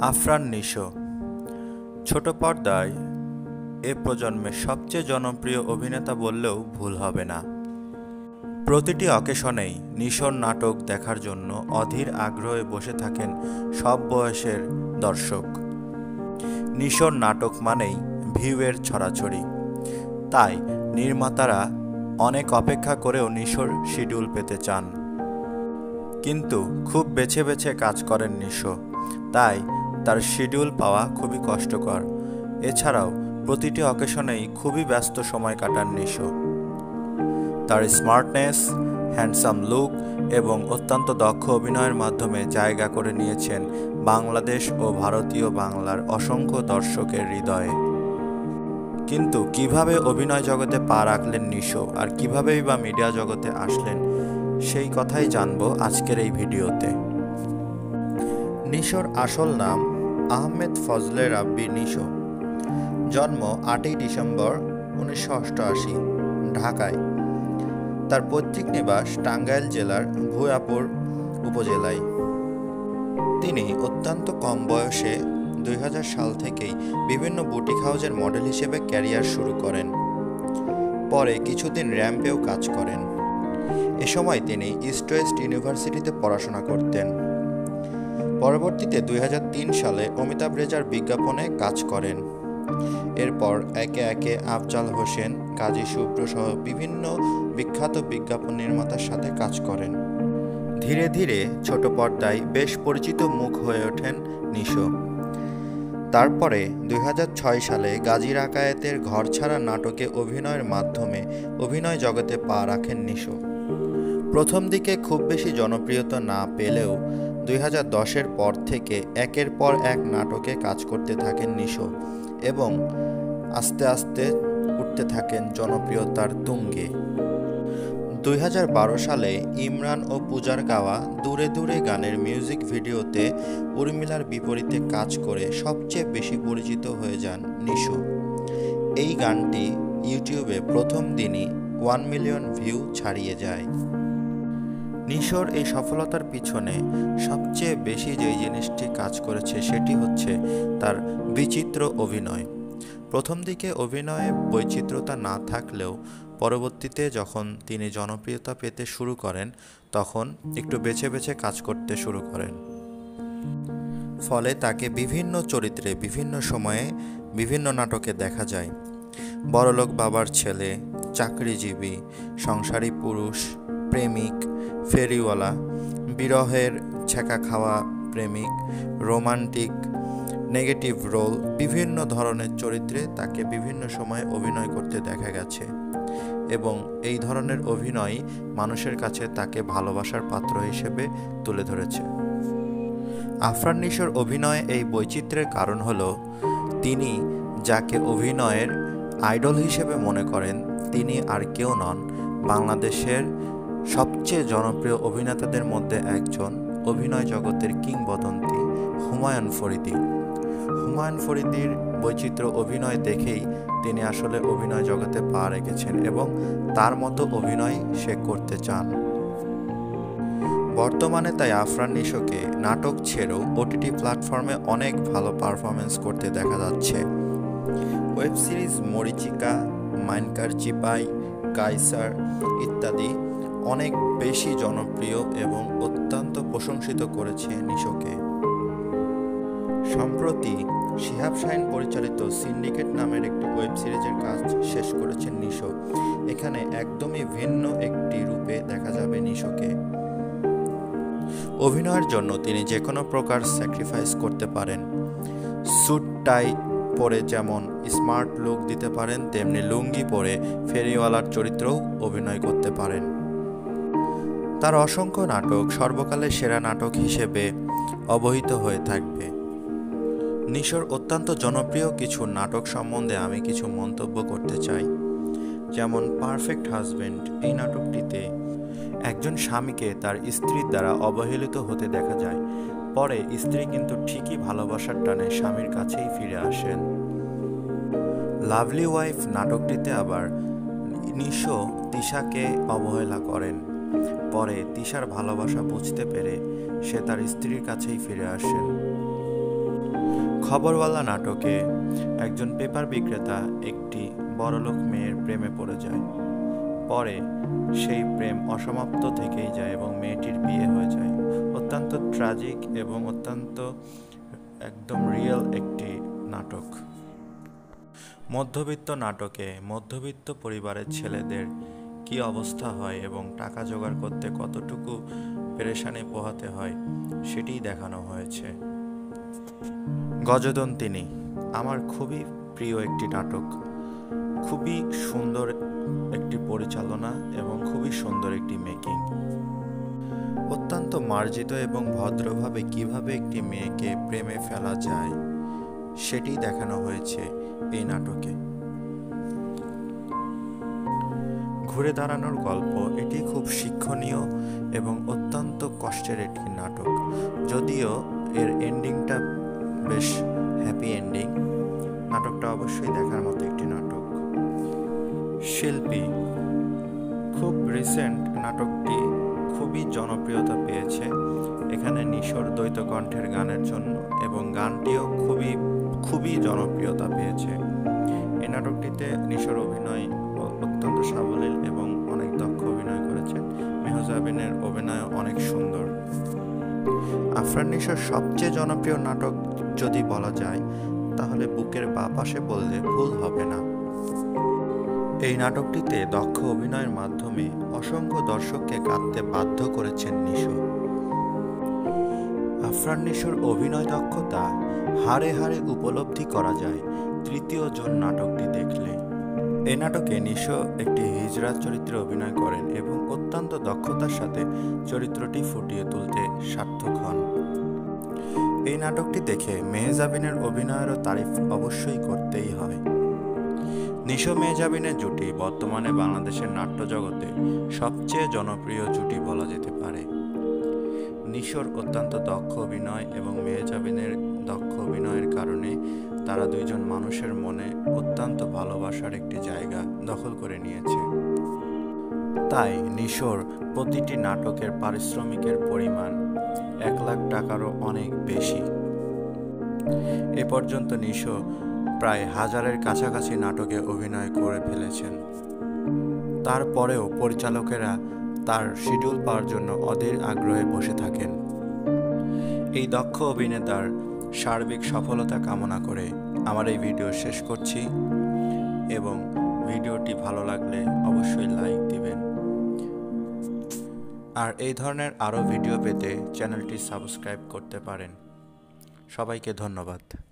আফরান নিশো। ছোট পর্দায় এ প্রজন্মের সবচেয়ে জনপ্রিয় অভিনেতা বললেও ভুল হবে না। প্রতিটি অকেশনেই নিশোর নাটক দেখার জন্য অধীর আগ্রহে বসে থাকেন সব বয়সের দর্শক। নিশোর নাটক মানেই ভিউয়ের ছড়াছড়ি। তাই নির্মাতারা অনেক অপেক্ষা করেও নিশোর শিডিউল পেতে চান। কিন্তু খুব বেছে বেছে কাজ করেন নিশো। তাই তার শিডিউল পাওয়া খুবই কষ্টকর। এছাড়াও প্রতিটি অকেশনেই খুবই ব্যস্ত সময় কাটান নিশো। তার স্মার্টনেস, হ্যান্ডসাম লুক এবং অত্যন্ত দক্ষ অভিনয়ের মাধ্যমে জায়গা করে নিয়েছেন বাংলাদেশ ও ভারতীয় বাংলার অসংখ্য দর্শকের হৃদয়ে। কিন্তু কীভাবে অভিনয় জগতে পা রাখলেন নিশো আর কিভাবেই বা মিডিয়া জগতে আসলেন, সেই কথাই জানব আজকের এই ভিডিওতে। নিশোর আসল নাম আহমেদ ফজলে রাব্বি নিশো। জন্ম আটই ডিসেম্বর উনিশশো অষ্টআশি, ঢাকায়। তার পৈতৃক নিবাস টাঙ্গাইল জেলার ভুয়াপুর উপজেলায়। তিনি অত্যন্ত কম বয়সে দুই হাজার সাল থেকেই বিভিন্ন বুটিক হাউজের মডেল হিসেবে ক্যারিয়ার শুরু করেন। পরে কিছুদিন র্যাম্পেও কাজ করেন। এ সময় তিনি ইস্ট ওয়েস্ট ইউনিভার্সিটিতে পড়াশোনা করতেন। পরবর্তীতে দুই হাজার তিন সালে অমিতাভ রেজার বিজ্ঞাপনে কাজ করেন। এরপর একে একে আফজাল হোসেন, কাজী শুভ্র সহ বিভিন্ন বিখ্যাত বিজ্ঞাপন নির্মাতার সাথে কাজ করেন। ধীরে ধীরে ছোট পর্দায় বেশ পরিচিত মুখ হয়ে ওঠেন নিশো। তারপরে দুই হাজার ছয় সালে গাজী রাকায়েতের ঘর ছাড়া নাটকে অভিনয়ের মাধ্যমে অভিনয় জগতে পা রাখেন নিশো। প্রথম দিকে খুব বেশি জনপ্রিয়তা না পেলেও দুই দশের পর থেকে একের পর এক নাটকে কাজ করতে থাকেন নিশো এবং আস্তে আস্তে উঠতে থাকেন জনপ্রিয়তার তুঙ্গে। দুই হাজার বারো সালে ইমরান ও পূজার গাওয়া দূরে দূরে গানের মিউজিক ভিডিওতে উর্মিলার বিপরীতে কাজ করে সবচেয়ে বেশি পরিচিত হয়ে যান নিশু। এই গানটি ইউটিউবে প্রথম দিনই ওয়ান মিলিয়ন ভিউ ছাড়িয়ে যায়। নিশোর এই সফলতার পিছনে সবচেয়ে বেশি যেই জিনিসটি কাজ করেছে সেটি হচ্ছে তার বিচিত্র অভিনয়। প্রথম দিকে অভিনয়ে বৈচিত্র্যতা না থাকলেও পরবর্তীতে যখন তিনি জনপ্রিয়তা পেতে শুরু করেন, তখন একটু বেছে বেছে কাজ করতে শুরু করেন। ফলে তাকে বিভিন্ন চরিত্রে, বিভিন্ন সময়ে বিভিন্ন নাটকে দেখা যায়। বড়লোক বাবার ছেলে, চাকরিজীবী, সংসারী পুরুষ, প্রেমিক ফেরিওয়ালা, বিরহের ছেঁকা খাওয়া প্রেমিক, রোমান্টিক, নেগেটিভ রোল, বিভিন্ন ধরনের চরিত্রে তাকে বিভিন্ন সময় অভিনয় করতে দেখা গেছে এবং এই ধরনের অভিনয় মানুষের কাছে তাকে ভালোবাসার পাত্র হিসেবে তুলে ধরেছে। আফরান নিশোর অভিনয়ে এই বৈচিত্র্যের কারণ হল, তিনি যাকে অভিনয়ের আইডল হিসেবে মনে করেন, তিনি আর কেউ নন, বাংলাদেশের সবচেয়ে জনপ্রিয় অভিনেতাদের মধ্যে একজন অভিনয় জগতের কিংবদন্তি হুমায়ুন ফরিদি। হুমায়ুন ফরিদির বৈচিত্র্য অভিনয় দেখেই তিনি আসলে অভিনয় জগতে পা রেখেছেন এবং তার মতো অভিনয় সে করতে চান। বর্তমানে তাই আফরান নিশোকে নাটক ছেড়েও ওটিটি প্ল্যাটফর্মে অনেক ভালো পারফরমেন্স করতে দেখা যাচ্ছে। ওয়েব সিরিজ মরিচিকা, মাইনকার চিপাই কাইসার ইত্যাদি অনেক বেশি জনপ্রিয় এবং অত্যন্ত প্রশংসিত করেছে নিশোকে। সম্প্রতি শিহাব শাহিন পরিচালিত সিন্ডিকেট নামের একটি ওয়েব সিরিজের কাজ শেষ করেছেন নিশো। এখানে একদমই ভিন্ন একটি রূপে দেখা যাবে নিশোকে। অভিনয়ের জন্য তিনি যে কোনো প্রকার স্যাক্রিফাইস করতে পারেন। স্যুট, টাই পরে যেমন স্মার্ট লুক দিতে পারেন, তেমনি লুঙ্গি পরে ফেরিওয়ালার চরিত্রেও অভিনয় করতে পারেন। তার অসংখ্য নাটক সর্বকালের সেরা নাটক হিসেবে অবহিত হয়ে থাকবে। নিশোর অত্যন্ত জনপ্রিয় কিছু নাটক সম্বন্ধে আমি কিছু মন্তব্য করতে চাই। যেমন পারফেক্ট হাজবেন্ড, এই নাটকটিতে একজন স্বামীকে তার স্ত্রীর দ্বারা অবহেলিত হতে দেখা যায়। পরে স্ত্রী কিন্তু ঠিকই ভালোবাসার টানে স্বামীর কাছেই ফিরে আসেন। লাভলি ওয়াইফ নাটকটিতে আবার নিশো তিশাকে অবহেলা করেন। পরে তিশার ভালোবাসা বুঝতে পেরে সে তার স্ত্রীর কাছেই ফিরে আসেন খবরওয়ালা নাটকে একজন পেপার বিক্রেতা একটি বড়লোক মেয়ের প্রেমে পড়ে যায়। পরে সেই প্রেম অসমাপ্ত থেকেই যায় এবং মেয়েটির বিয়ে হয়ে যায়। অত্যন্ত ট্রাজিক এবং অত্যন্ত একদম রিয়েল একটি নাটক। মধ্যবিত্ত নাটকে মধ্যবিত্ত পরিবারের ছেলেদের কি অবস্থা হয় এবং টাকা জোগাড় করতে কতটুকু পেরেশানি পোহাতে হয় সেটিই দেখানো হয়েছে। গজদন্তিনী আমার খুবই প্রিয় একটি নাটক। খুবই সুন্দর একটি পরিচালনা এবং খুবই সুন্দর একটি মেকিং। অত্যন্ত মার্জিত এবং ভদ্রভাবে কীভাবে একটি মেয়েকে প্রেমে ফেলা যায়, সেটি দেখানো হয়েছে এই নাটকে। ঘুরে দাঁড়ানোর গল্প, এটি খুব শিক্ষণীয় এবং অত্যন্ত কষ্টের একটি নাটক। যদিও এর এন্ডিংটা বেশ হ্যাপি এন্ডিং নাটকটা অবশ্যই দেখার মতো একটি নাটক। শিল্পী, খুব রিসেন্ট নাটকটি খুবই জনপ্রিয়তা পেয়েছে এখানে নিশোর দ্বৈত কণ্ঠের গানের জন্য এবং গানটিও খুবই খুবই জনপ্রিয়তা পেয়েছে। এই নাটকটিতে নিশোর অভিনয় অত্যন্ত সাবলীল এবং অনেক দক্ষ অভিনয় করেছেন। মেহজাবিনের অভিনয় অনেক সুন্দর। আফরান নিশোর সবচেয়ে জনপ্রিয় নাটক যদি বলা যায়, তাহলে বুকের বা পাশে বললে ভুল হবে না। এই নাটকটিতে দক্ষ অভিনয়ের মাধ্যমে অসংখ্য দর্শককে কাঁদতে বাধ্য করেছেন নিশো। আফরান নিশোর অভিনয় দক্ষতা হারে হারে উপলব্ধি করা যায় তৃতীয় জন নাটকটি দেখলে। এই নাটকে নিশো একটি হিজড়া চরিত্রে অভিনয় করেন এবং অত্যন্ত দক্ষতার সাথে চরিত্রটি ফুটিয়ে তুলতে সার্থক হন। এই নাটকটি দেখে মেহজাবিনের অভিনয়েরও তারিফ অবশ্যই করতেই হয়। নিশো মেহজাবিনের জুটি বর্তমানে বাংলাদেশের নাট্য জগতে সবচেয়ে জনপ্রিয় জুটি বলা যেতে পারে। নিশোর অত্যন্ত দক্ষ অভিনয় এবং মেহজাবিনের দক্ষ অভিনয়ের কারণে তারা দুইজন মানুষের মনে অত্যন্ত ভালোবাসার একটি জায়গা দখল করে নিয়েছে। তাই নিশোর প্রতিটি নাটকের পারিশ্রমিকের পরিমাণ এক লাখ টাকারও অনেক বেশি। এ পর্যন্ত নিশো প্রায় হাজারের কাছাকাছি নাটকে অভিনয় করে ফেলেছেন। তারপরেও পরিচালকেরা তার শিডিউল পাওয়ার জন্য অধীর আগ্রহে বসে থাকেন। এই দক্ষ অভিনেতার সার্বিক সফলতা কামনা করে আমার এই ভিডিও শেষ করছি এবং ভিডিওটি ভালো লাগলে অবশ্যই লাইক দিবেন। আর এই ধরনের আরও ভিডিও পেতে চ্যানেলটি সাবস্ক্রাইব করতে পারেন। সবাইকে ধন্যবাদ।